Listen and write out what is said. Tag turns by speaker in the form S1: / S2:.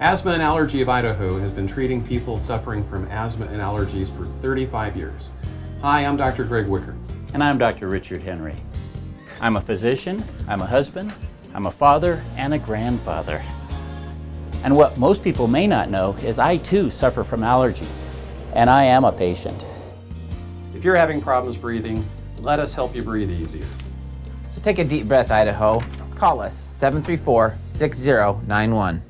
S1: Asthma and Allergy of Idaho has been treating people suffering from asthma and allergies for 35 years. Hi, I'm Dr. Greg Wicker.
S2: And I'm Dr. Richard Henry. I'm a physician, I'm a husband, I'm a father, and a grandfather. And what most people may not know is I too suffer from allergies, and I am a patient.
S1: If you're having problems breathing, let us help you breathe easier.
S3: So take a deep breath, Idaho. Call us 734 6091.